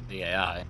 on the AI.